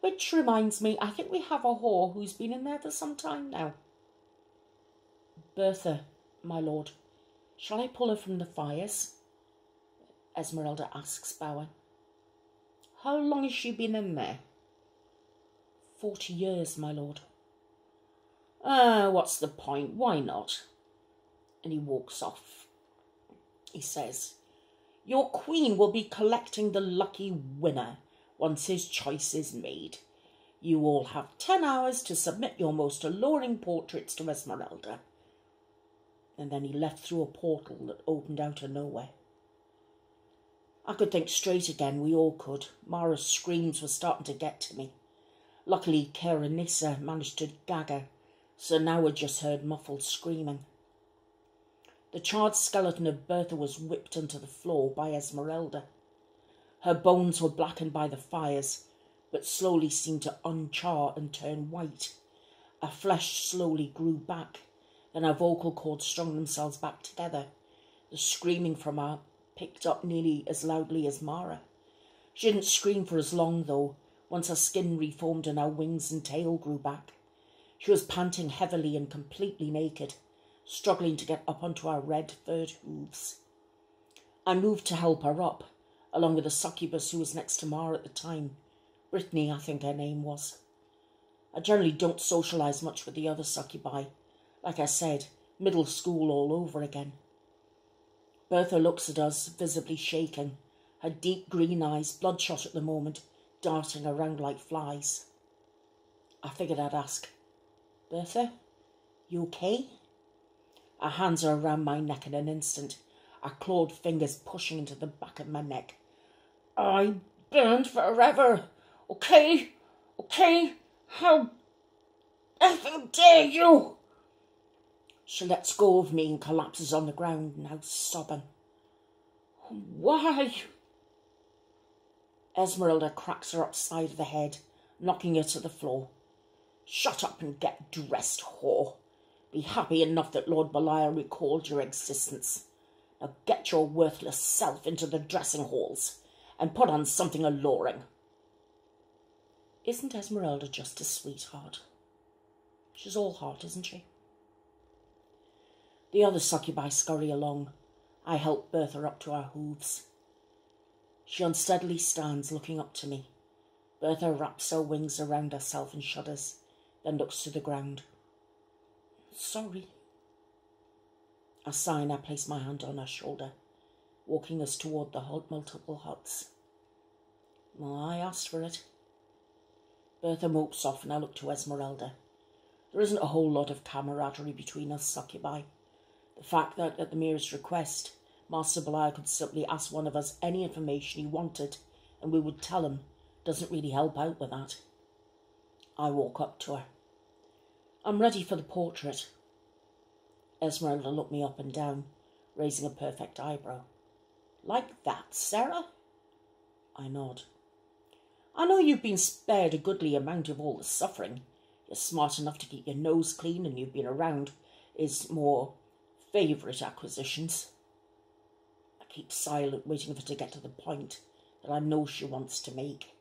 Which reminds me, I think we have a whore who's been in there for some time now. Bertha, my lord, shall I pull her from the fires? Esmeralda asks bowing. How long has she been in there? Forty years, my lord. Ah, what's the point? Why not? And he walks off. He says, Your queen will be collecting the lucky winner once his choice is made. You all have ten hours to submit your most alluring portraits to Esmeralda. And then he left through a portal that opened out of nowhere. I could think straight again, we all could. Mara's screams were starting to get to me. Luckily, Kerenissa managed to gag her so now we just heard muffled screaming. The charred skeleton of Bertha was whipped onto the floor by Esmeralda. Her bones were blackened by the fires, but slowly seemed to unchar and turn white. Her flesh slowly grew back, and her vocal cords strung themselves back together, The screaming from her picked up nearly as loudly as Mara. She didn't scream for as long, though, once her skin reformed and her wings and tail grew back. She was panting heavily and completely naked, struggling to get up onto our red furred hooves. I moved to help her up, along with the succubus who was next to Mara at the time. Brittany, I think her name was. I generally don't socialise much with the other succubi. Like I said, middle school all over again. Bertha looks at us, visibly shaking, her deep green eyes, bloodshot at the moment, darting around like flies. I figured I'd ask, Bertha, you okay? Her hands are around my neck in an instant, her clawed fingers pushing into the back of my neck. I burned forever. Okay? Okay? How effing dare you? She lets go of me and collapses on the ground, now sobbing. Why? Esmeralda cracks her upside of the head, knocking her to the floor. Shut up and get dressed, whore. Be happy enough that Lord Belial recalled your existence. Now get your worthless self into the dressing halls and put on something alluring. Isn't Esmeralda just a sweetheart? She's all heart, isn't she? The other succubi scurry along. I help Bertha up to her hooves. She unsteadily stands, looking up to me. Bertha wraps her wings around herself and shudders, then looks to the ground. Sorry. I sigh and I place my hand on her shoulder, walking us toward the multiple huts. Well, I asked for it. Bertha mopes off and I look to Esmeralda. There isn't a whole lot of camaraderie between us succubi. The fact that at the merest request, Master Belial could simply ask one of us any information he wanted and we would tell him doesn't really help out with that. I walk up to her. I'm ready for the portrait. Esmeralda looked me up and down, raising a perfect eyebrow. Like that, Sarah? I nod. I know you've been spared a goodly amount of all the suffering. You're smart enough to keep your nose clean and you've been around is more favourite acquisitions. I keep silent, waiting for her to get to the point that I know she wants to make.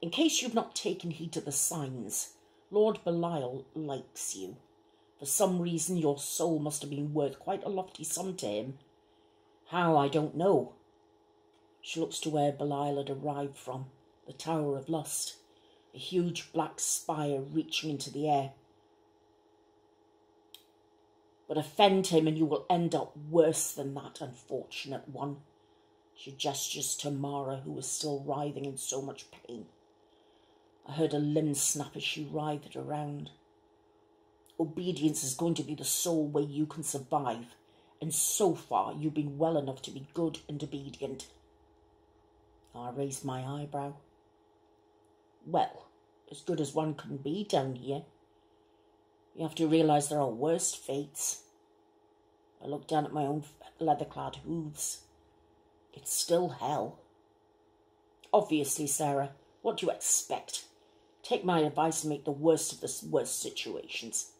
In case you've not taken heed to the signs, Lord Belial likes you. For some reason, your soul must have been worth quite a lofty sum to him. How, I don't know. She looks to where Belial had arrived from, the Tower of Lust, a huge black spire reaching into the air but offend him and you will end up worse than that unfortunate one. She gestures to Mara, who was still writhing in so much pain. I heard a limb snap as she writhed around. Obedience is going to be the sole way you can survive, and so far you've been well enough to be good and obedient. I raised my eyebrow. Well, as good as one can be down here. You have to realise there are worse fates. I looked down at my own leather clad hooves. It's still hell. Obviously, Sarah, what do you expect? Take my advice and make the worst of the worst situations.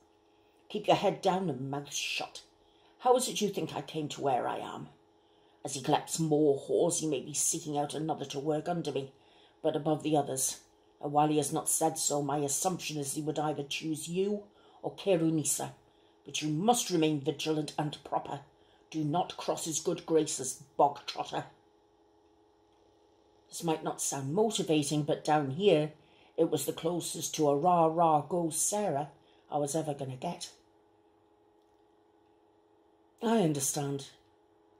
Keep your head down and mouth shut. How is it you think I came to where I am? As he collects more whores, he may be seeking out another to work under me, but above the others. And while he has not said so, my assumption is he would either choose you or Kerunisa, but you must remain vigilant and proper. Do not cross his good graces, bog trotter. This might not sound motivating, but down here it was the closest to a rah-rah go Sarah I was ever going to get. I understand.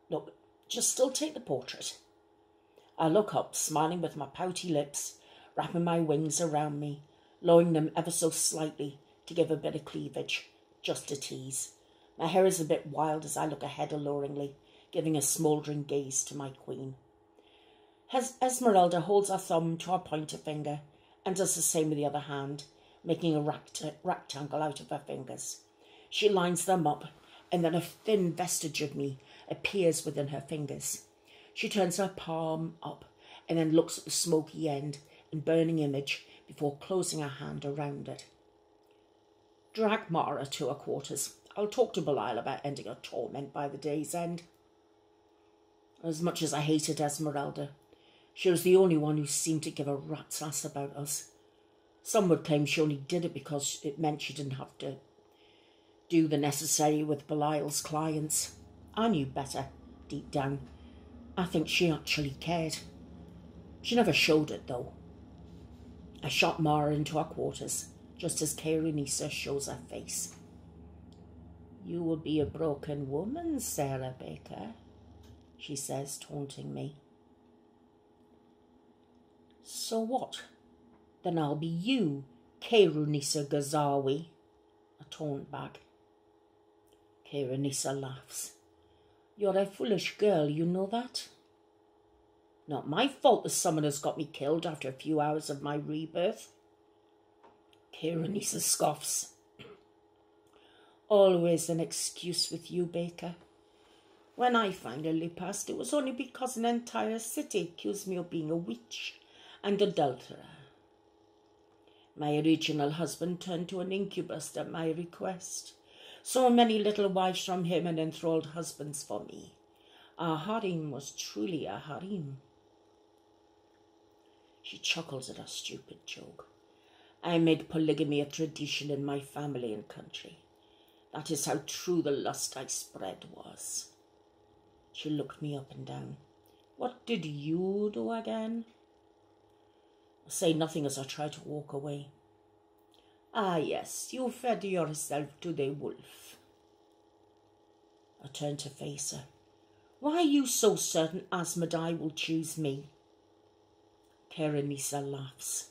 Look, just still take the portrait. I look up, smiling with my pouty lips, wrapping my wings around me, lowering them ever so slightly to give a bit of cleavage, just to tease. My hair is a bit wild as I look ahead alluringly, giving a smouldering gaze to my queen. Esmeralda holds her thumb to her pointer finger and does the same with the other hand, making a ract- rectangle out of her fingers. She lines them up, and then a thin vestige of me appears within her fingers. She turns her palm up and then looks at the smoky end and burning image before closing her hand around it. Drag Mara to her quarters. I'll talk to Belial about ending her torment by the day's end. As much as I hated Esmeralda, she was the only one who seemed to give a rat's ass about us. Some would claim she only did it because it meant she didn't have to do the necessary with Belial's clients. I knew better, deep down. I think she actually cared. She never showed it, though. I shot Mara into our quarters, just as Kairanisa shows her face. You will be a broken woman, Sarah Baker, she says, taunting me. So what? Then I'll be you, Kairanisa Gazawi, a taunt back. Kairanisa laughs. You're a foolish girl, you know that? Not my fault the summoner's got me killed after a few hours of my rebirth. Kairanisa scoffs. Always an excuse with you, Baker. When I finally passed, it was only because an entire city accused me of being a witch and adulterer. My original husband turned to an incubus at my request. So many little wives from him and enthralled husbands for me. Our harem was truly a harem. She chuckles at a stupid joke. I made polygamy a tradition in my family and country. That is how true the lust I spread was. She looked me up and down. What did you do again? Say nothing as I try to walk away. Ah, yes, you fed yourself to the wolf. I turn to face her. Why are you so certain Asmodai will choose me? Kairanisa laughs.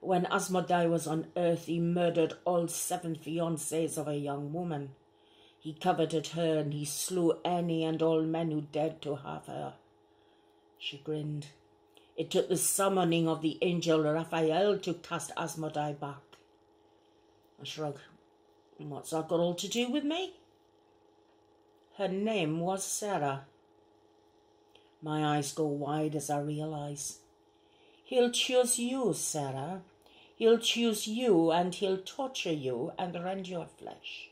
When Asmodai was on earth, he murdered all seven fiancés of a young woman. He coveted her and he slew any and all men who dared to have her. She grinned. It took the summoning of the angel Raphael to cast Asmodai back. I shrug. What's that got all to do with me? Her name was Sarah. My eyes go wide as I realize. He'll choose you, Sarah. He'll choose you and he'll torture you and rend your flesh.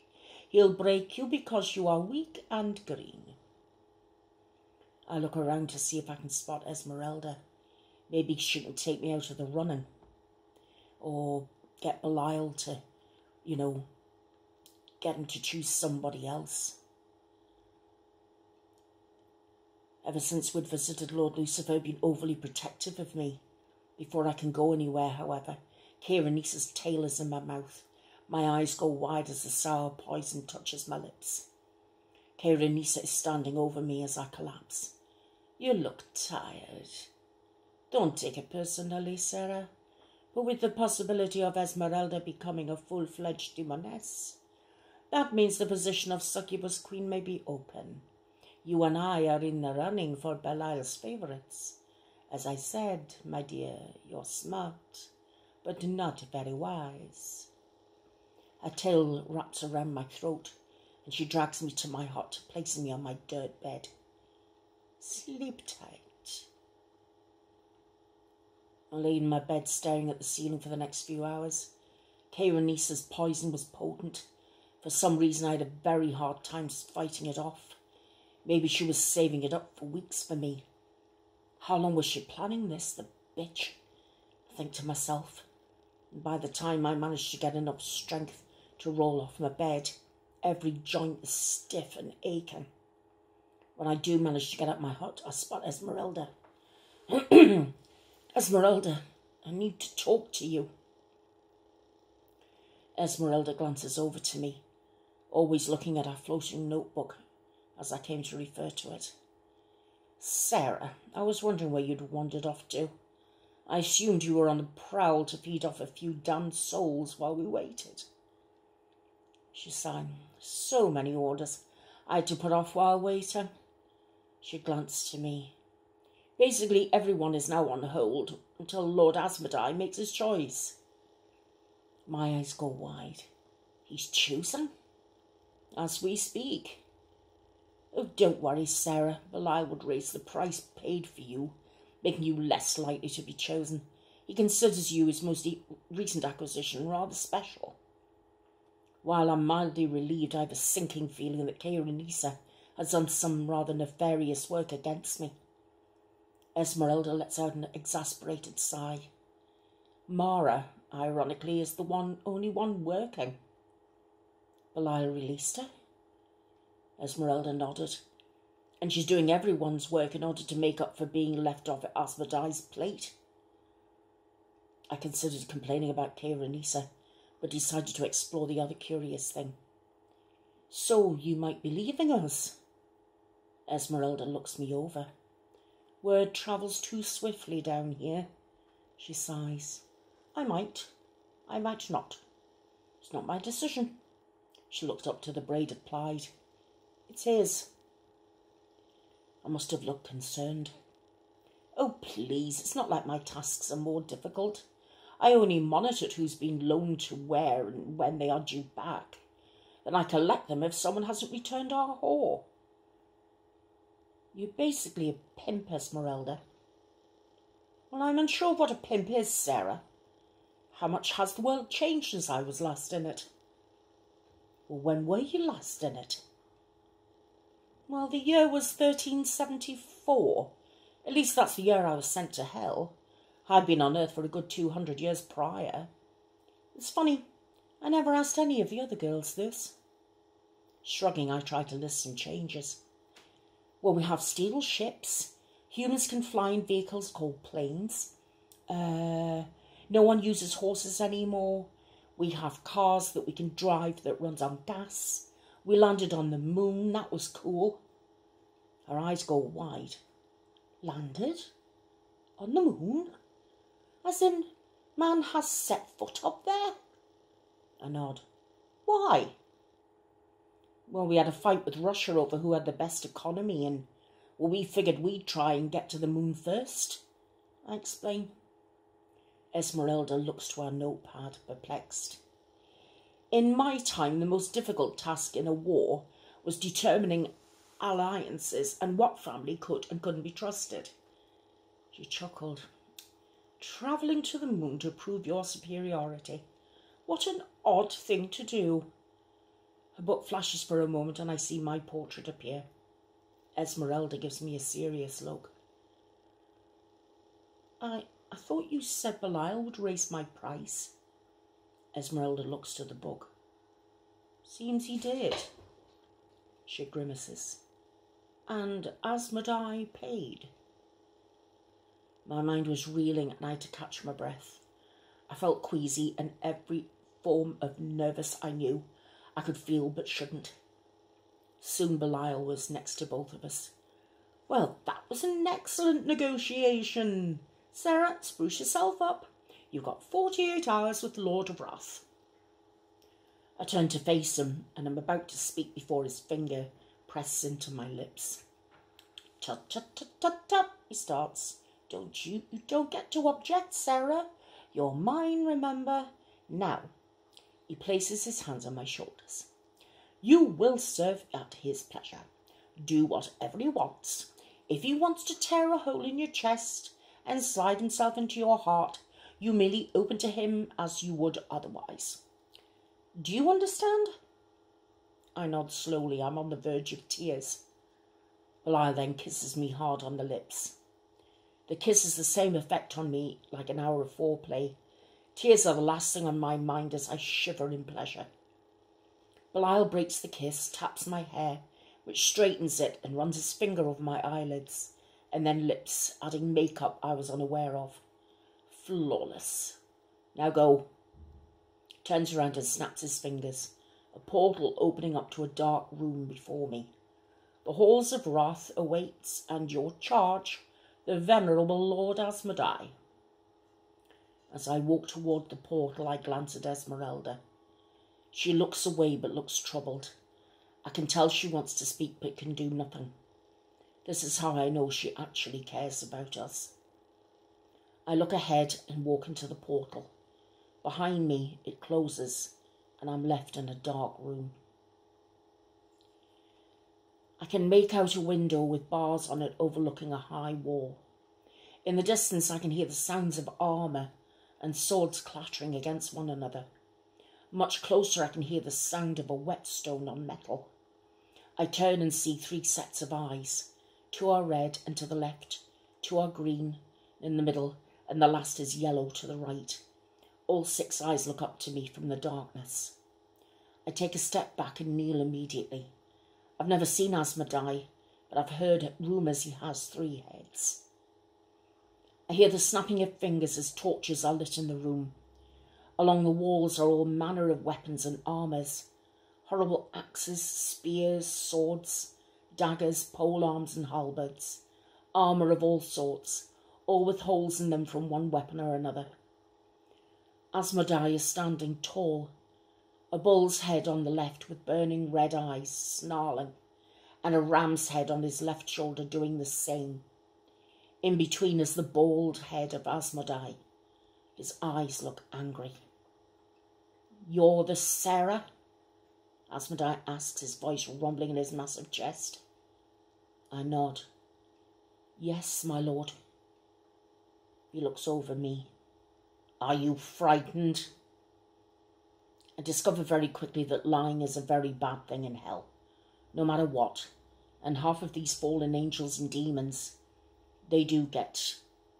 He'll break you because you are weak and green. I look around to see if I can spot Esmeralda. Maybe she can take me out of the running. Or get Belial to you know, get him to choose somebody else. Ever since we'd visited Lord Lucifer, been overly protective of me. Before I can go anywhere, however, Kairanisa's tail is in my mouth. My eyes go wide as the sour poison touches my lips. Kairanisa is standing over me as I collapse. You look tired. Don't take it personally, Sarah but with the possibility of Esmeralda becoming a full-fledged demoness. That means the position of succubus queen may be open. You and I are in the running for Belial's favourites. As I said, my dear, you're smart, but not very wise. Her tail wraps around my throat, and she drags me to my hut, placing me on my dirt bed. Sleep tight. I lay in my bed staring at the ceiling for the next few hours. Kairanisa's poison was potent. For some reason, I had a very hard time fighting it off. Maybe she was saving it up for weeks for me. How long was she planning this, the bitch? I think to myself. And by the time I managed to get enough strength to roll off my bed, every joint is stiff and aching. When I do manage to get up my hut, I spot Esmeralda. Esmeralda, I need to talk to you. Esmeralda glances over to me, always looking at our floating notebook, as I came to refer to it. Sarah, I was wondering where you'd wandered off to. I assumed you were on the prowl to feed off a few damned souls while we waited. She sighed. So many orders I had to put off while waiting. She glanced to me. Basically, everyone is now on hold until Lord Asmodai makes his choice. My eyes go wide. He's choosing? As we speak. Oh, don't worry, Sarah. Belial would raise the price paid for you, making you less likely to be chosen. He considers you his most recent acquisition rather special. While I'm mildly relieved, I have a sinking feeling that Kairanisa has done some rather nefarious work against me. Esmeralda lets out an exasperated sigh. Mara, ironically, is the one only one working. Belial released her. Esmeralda nodded. And she's doing everyone's work in order to make up for being left off at Asmodai's plate. I considered complaining about Kairanisa, but decided to explore the other curious thing. So you might be leaving us? Esmeralda looks me over. Word travels too swiftly down here. She sighs. I might. I might not. It's not my decision. She looked up to the braided plaid. It's his. I must have looked concerned. Oh, please, it's not like my tasks are more difficult. I only monitor who's been loaned to where and when they are due back. Then I collect them if someone hasn't returned our whore. You're basically a pimp, Esmeralda. Well, I'm unsure what a pimp is, Sarah. How much has the world changed since I was last in it? Well, when were you last in it? Well, the year was 1374. At least that's the year I was sent to hell. I'd been on Earth for a good 200 years prior. It's funny, I never asked any of the other girls this. Shrugging, I tried to list some changes. Well, we have steel ships. Humans can fly in vehicles called planes. Uh, no one uses horses anymore. We have cars that we can drive that runs on gas. We landed on the moon. That was cool. Her eyes go wide. Landed? On the moon? As in, man has set foot up there? A nod. Why? Well, we had a fight with Russia over who had the best economy, and well, we figured we'd try and get to the moon first. I explain. Esmeralda looks to her notepad, perplexed. In my time, the most difficult task in a war was determining alliances and what family could and couldn't be trusted. She chuckled. Travelling to the moon to prove your superiority. What an odd thing to do. Her book flashes for a moment and I see my portrait appear. Esmeralda gives me a serious look. I, I thought you said Belial would raise my price. Esmeralda looks to the book. Seems he did. She grimaces. And Asmodai paid. My mind was reeling and I had to catch my breath. I felt queasy and every form of nervous I knew I could feel but shouldn't. Soon Belial was next to both of us. Well, that was an excellent negotiation. Sarah, spruce yourself up. You've got 48 hours with Lord of Wrath. I turn to face him and I'm about to speak before his finger presses into my lips. Tut, tut, tut, tut, tut, he starts. Don't you, you don't get to object, Sarah. You're mine, remember. Now, he places his hands on my shoulders. You will serve at his pleasure. Do whatever he wants. If he wants to tear a hole in your chest and slide himself into your heart, you merely open to him as you would otherwise. Do you understand? I nod slowly. I'm on the verge of tears. Belial then kisses me hard on the lips. The kiss has the same effect on me like an hour of foreplay. Tears are the last thing on my mind as I shiver in pleasure. Belial breaks the kiss, taps my hair, which straightens it, and runs his finger over my eyelids, and then lips, adding makeup I was unaware of. Flawless. Now go. Turns around and snaps his fingers, a portal opening up to a dark room before me. The halls of wrath awaits, and your charge the venerable Lord Asmodai. As I walk toward the portal, I glance at Esmeralda. She looks away but looks troubled. I can tell she wants to speak but can do nothing. This is how I know she actually cares about us. I look ahead and walk into the portal. Behind me, it closes, and I'm left in a dark room. I can make out a window with bars on it overlooking a high wall. In the distance, I can hear the sounds of armour and swords clattering against one another. Much closer, I can hear the sound of a whetstone on metal. I turn and see three sets of eyes. Two are red and to the left, two are green in the middle, and the last is yellow to the right. All six eyes look up to me from the darkness. I take a step back and kneel immediately. I've never seen Asmodai, but I've heard rumours he has three heads. I hear the snapping of fingers as torches are lit in the room. Along the walls are all manner of weapons and armours horrible axes, spears, swords, daggers, pole arms, and halberds, armour of all sorts, all with holes in them from one weapon or another. Asmodai is standing tall, a bull's head on the left with burning red eyes, snarling, and a ram's head on his left shoulder doing the same. In between is the bald head of Asmodai. His eyes look angry. You're the Sarah? Asmodai asks, his voice rumbling in his massive chest. I nod. Yes, my lord. He looks over me. Are you frightened? I discover very quickly that lying is a very bad thing in hell, no matter what. And half of these fallen angels and demons, they do get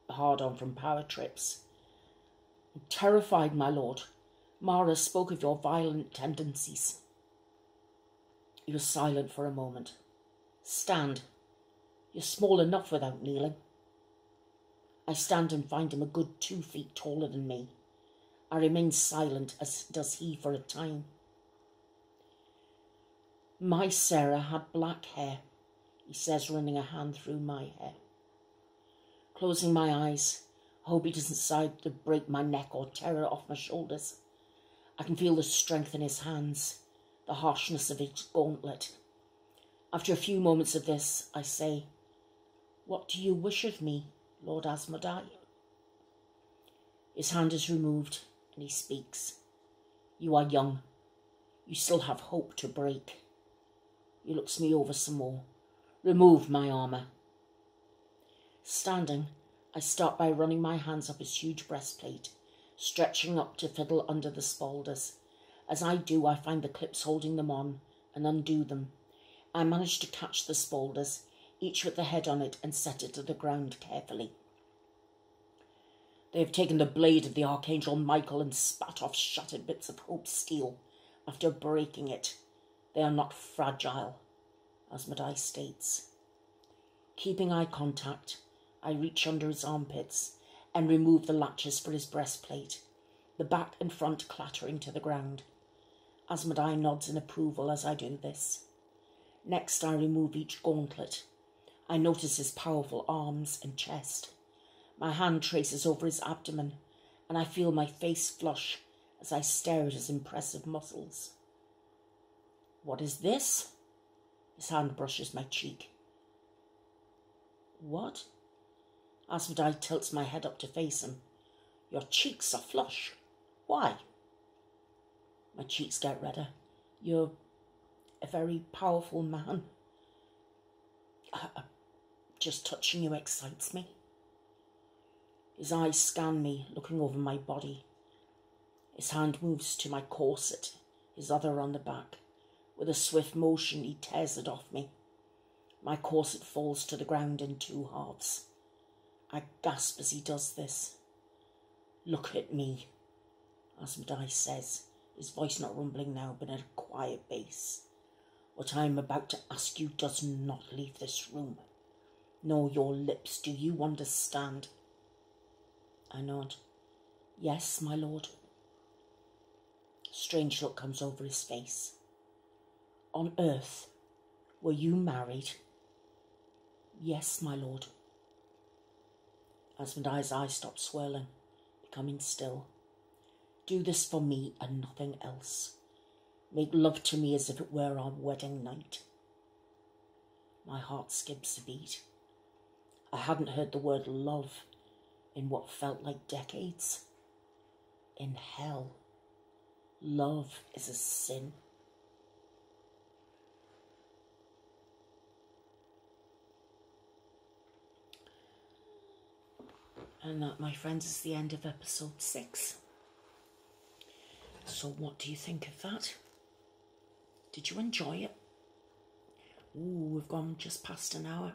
hard on from power trips. Terrified, my lord. Mara spoke of your violent tendencies. He was silent for a moment. Stand. You're small enough without kneeling. I stand and find him a good two feet taller than me. I remain silent, as does he for a time. My Sarah had black hair, he says, running a hand through my hair. Closing my eyes, I hope he doesn't decide to break my neck or tear it off my shoulders. I can feel the strength in his hands the harshness of his gauntlet. After a few moments of this, I say, What do you wish of me, Lord Asmodai? His hand is removed, and he speaks. You are young. You still have hope to break. He looks me over some more. Remove my armour. Standing, I start by running my hands up his huge breastplate, stretching up to fiddle under the spaulders. As I do, I find the clips holding them on and undo them. I manage to catch the spaulders, each with the head on it, and set it to the ground carefully. They have taken the blade of the Archangel Michael and spat off shattered bits of Hope's steel after breaking it. They are not fragile, Asmodai states. Keeping eye contact, I reach under his armpits and remove the latches for his breastplate, the back and front clattering to the ground. Asmodai nods in approval as I do this. Next, I remove each gauntlet. I notice his powerful arms and chest. My hand traces over his abdomen, and I feel my face flush as I stare at his impressive muscles. What is this? His hand brushes my cheek. What? Asmodai tilts my head up to face him. Your cheeks are flush. Why? My cheeks get redder. You're a very powerful man. Uh, uh, just touching you excites me. His eyes scan me, looking over my body. His hand moves to my corset, his other on the back. With a swift motion, he tears it off me. My corset falls to the ground in two halves. I gasp as he does this. Look at me, Asmodai says his voice not rumbling now, but at a quiet bass. What I am about to ask you does not leave this room, nor your lips. Do you understand? I nod. Yes, my lord. Strange look comes over his face. On earth, were you married? Yes, my lord. Asmodai's eyes stop swirling, becoming still. Do this for me and nothing else. Make love to me as if it were our wedding night. My heart skips a beat. I hadn't heard the word love in what felt like decades. In hell, love is a sin. And that, my friends, is the end of episode six. So, what do you think of that? Did you enjoy it? Ooh, we've gone just past an hour.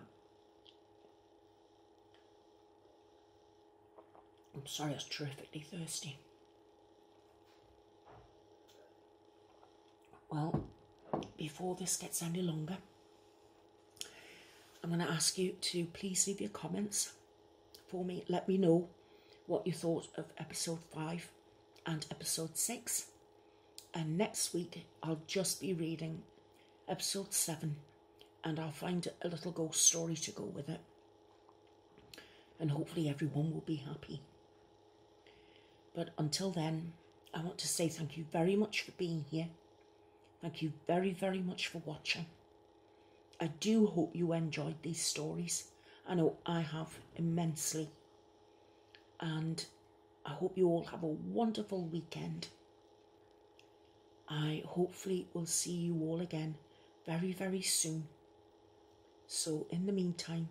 I'm sorry, I was terrifically thirsty. Well, before this gets any longer, I'm going to ask you to please leave your comments for me. Let me know what you thought of episode 5 and episode 6. And next week, I'll just be reading episode 7 and I'll find a little ghost story to go with it. And hopefully, everyone will be happy. But until then, I want to say thank you very much for being here. Thank you very, very much for watching. I do hope you enjoyed these stories. I know I have immensely. And I hope you all have a wonderful weekend. I hopefully will see you all again very, very soon. So, in the meantime,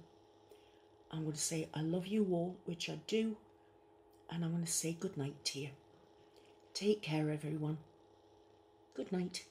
I'm going to say I love you all, which I do, and I'm going to say good night to you. Take care, everyone. Good night.